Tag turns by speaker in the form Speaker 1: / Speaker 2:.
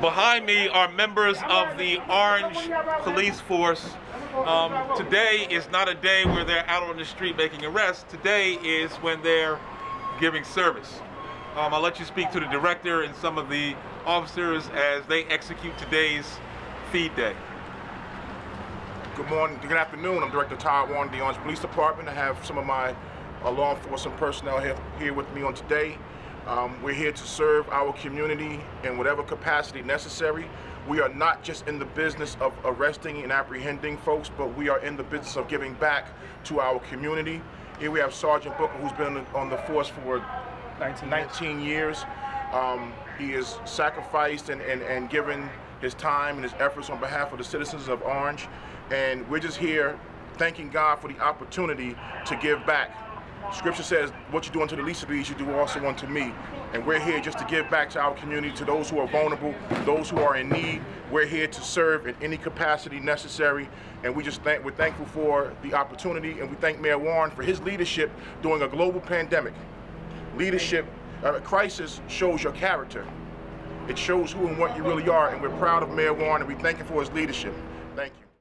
Speaker 1: Behind me are members of the Orange Police Force. Um, today is not a day where they're out on the street making arrests. Today is when they're giving service. Um, I'll let you speak to the director and some of the officers as they execute today's feed day.
Speaker 2: Good morning, good afternoon. I'm Director Todd Warren of the Orange Police Department. I have some of my uh, law enforcement personnel here, here with me on today. Um, we're here to serve our community in whatever capacity necessary. We are not just in the business of arresting and apprehending folks, but we are in the business of giving back to our community. Here we have Sergeant Booker, who's been on the force for 19, 19 years. Um, he has sacrificed and, and, and given his time and his efforts on behalf of the citizens of Orange. And we're just here thanking God for the opportunity to give back. Scripture says, what you do unto the least of these, you do also unto me. And we're here just to give back to our community, to those who are vulnerable, those who are in need. We're here to serve in any capacity necessary. And we just thank, we're thankful for the opportunity. And we thank Mayor Warren for his leadership during a global pandemic. Leadership, uh, crisis shows your character. It shows who and what you really are. And we're proud of Mayor Warren and we thank him for his leadership. Thank you.